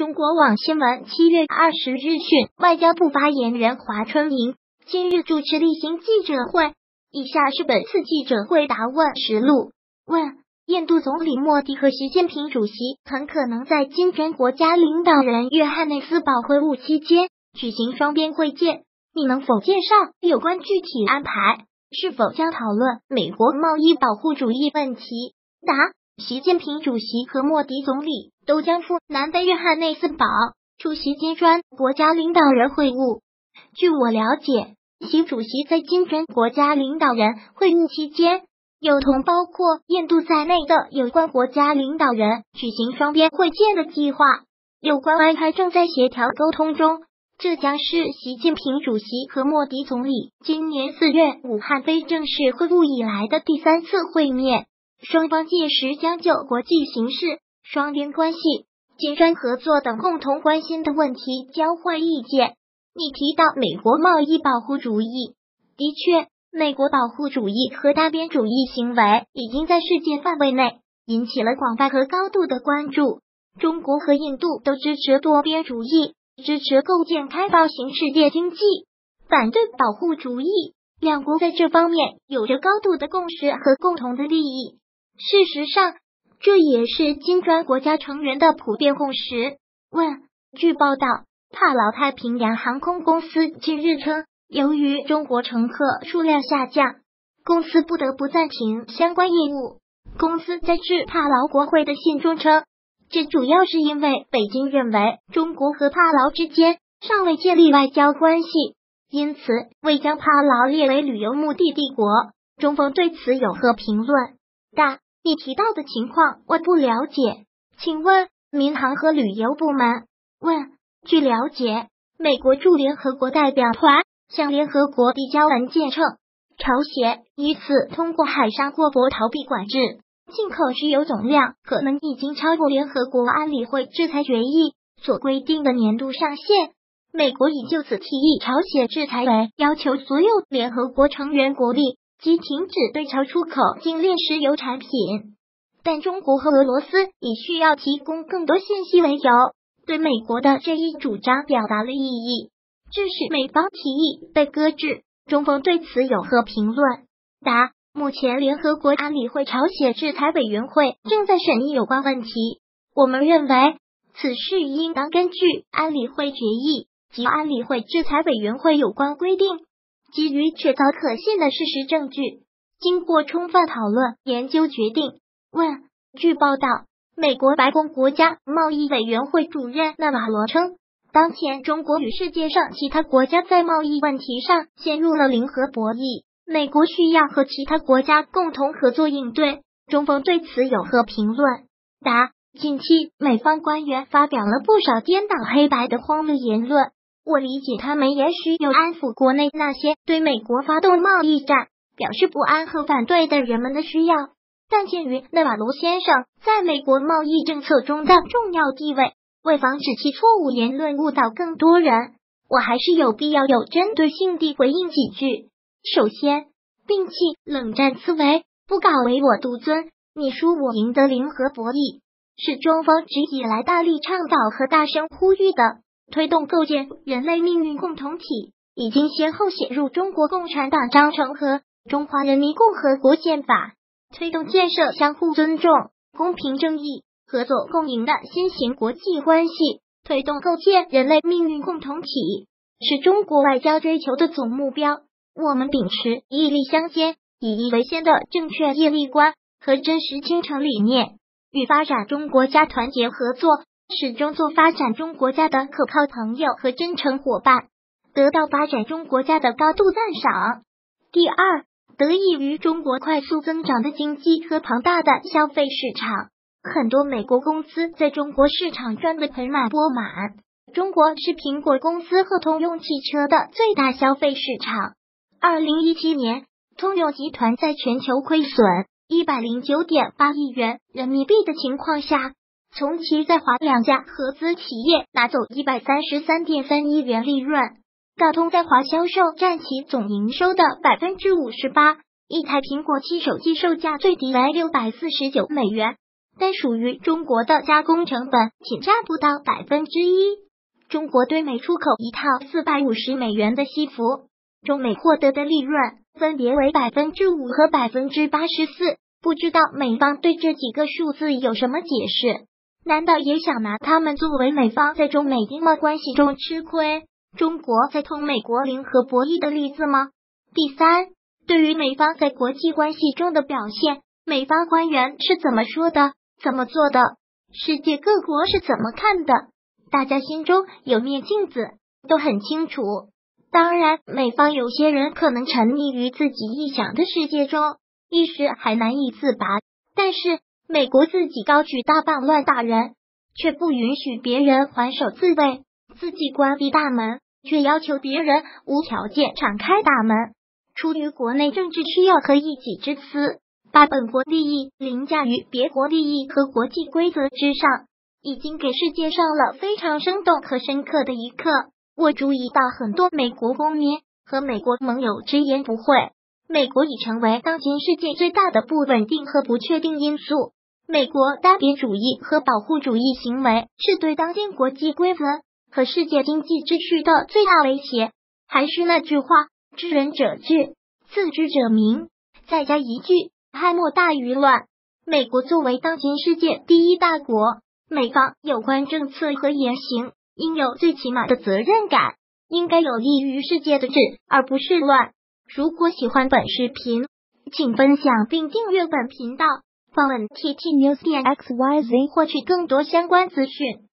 中国网新闻七月二十日讯，外交部发言人华春莹今日主持例行记者会，以下是本次记者会答问实录。问：印度总理莫迪和习近平主席很可能在金砖国家领导人约翰内斯堡会晤期间举行双边会见，你能否介绍有关具体安排？是否将讨论美国贸易保护主义问题？答：习近平主席和莫迪总理。都将赴南非约翰内斯堡出席金砖国家领导人会晤。据我了解，习主席在金砖国家领导人会晤期间，有同包括印度在内的有关国家领导人举行双边会见的计划。有关安排正在协调沟通中。这将是习近平主席和莫迪总理今年四月武汉非正式会晤以来的第三次会面。双方届时将就国际形势。双边关系、金砖合作等共同关心的问题交换意见。你提到美国贸易保护主义，的确，美国保护主义和单边主义行为已经在世界范围内引起了广泛和高度的关注。中国和印度都支持多边主义，支持构建开放型世界经济，反对保护主义。两国在这方面有着高度的共识和共同的利益。事实上。这也是金砖国家成员的普遍共识。问：据报道，帕劳太平洋航空公司近日称，由于中国乘客数量下降，公司不得不暂停相关业务。公司在致帕劳国会的信中称，这主要是因为北京认为中国和帕劳之间尚未建立外交关系，因此未将帕劳列为旅游目的地国。中方对此有何评论？大。你提到的情况我不了解，请问民航和旅游部门？问，据了解，美国驻联合国代表团向联合国递交文件称，朝鲜以此通过海上过驳逃避管制，进口石油总量可能已经超过联合国安理会制裁决议所规定的年度上限。美国已就此提议朝鲜制裁为要求所有联合国成员国立。即停止对朝出口精炼石油产品，但中国和俄罗斯以需要提供更多信息为由，对美国的这一主张表达了异议，致使美方提议被搁置。中方对此有何评论？答：目前联合国安理会朝鲜制裁委员会正在审议有关问题，我们认为此事应当根据安理会决议及安理会制裁委员会有关规定。基于确凿可信的事实证据，经过充分讨论研究决定。问：据报道，美国白宫国家贸易委员会主任纳瓦罗称，当前中国与世界上其他国家在贸易问题上陷入了零和博弈，美国需要和其他国家共同合作应对。中方对此有何评论？答：近期美方官员发表了不少颠倒黑白的荒谬言论。我理解他们也许有安抚国内那些对美国发动贸易战表示不安和反对的人们的需要，但鉴于内瓦罗先生在美国贸易政策中的重要地位，为防止其错误言论误导更多人，我还是有必要有针对性地回应几句。首先，摒弃冷战思维，不搞唯我独尊、你输我赢的零和博弈，是中方直以来大力倡导和大声呼吁的。推动构建人类命运共同体，已经先后写入中国共产党章程和中华人民共和国宪法，推动建设相互尊重、公平正义、合作共赢的新型国际关系，推动构建人类命运共同体，是中国外交追求的总目标。我们秉持义利相兼、以义为先的正确业力观和真实倾城理念，与发展中国家团结合作。始终做发展中国家的可靠朋友和真诚伙伴，得到发展中国家的高度赞赏。第二，得益于中国快速增长的经济和庞大的消费市场，很多美国公司在中国市场赚得盆满钵满。中国是苹果公司和通用汽车的最大消费市场。二零一七年，通用集团在全球亏损一百零九点八亿元人民币的情况下。从其在华两家合资企业拿走一百三十三点三亿元利润，大通在华销售占其总营收的百分之五十八。一台苹果七手机售价最低为六百四十九美元，但属于中国的加工成本仅占不到百分之一。中国对美出口一套四百五十美元的西服，中美获得的利润分别为百分之五和百分之八十四。不知道美方对这几个数字有什么解释？难道也想拿他们作为美方在中美经贸关系中吃亏、中国在同美国零和博弈的例子吗？第三，对于美方在国际关系中的表现，美方官员是怎么说的？怎么做的？世界各国是怎么看的？大家心中有面镜子，都很清楚。当然，美方有些人可能沉溺于自己臆想的世界中。一时还难以自拔，但是美国自己高举大棒乱打人，却不允许别人还手自卫；自己关闭大门，却要求别人无条件敞开大门。出于国内政治需要和一己之私，把本国利益凌驾于别国利益和国际规则之上，已经给世界上了非常生动和深刻的一课。我注意到很多美国公民和美国盟友直言不讳。美国已成为当今世界最大的不稳定和不确定因素。美国单边主义和保护主义行为是对当今国际规则和世界经济秩序的最大威胁。还是那句话，知人者智，自知者明。再加一句，害莫大于乱。美国作为当今世界第一大国，美方有关政策和言行应有最起码的责任感，应该有利于世界的治，而不是乱。如果喜欢本视频，请分享并订阅本频道，访问 tt news 点 xyz 获取更多相关资讯。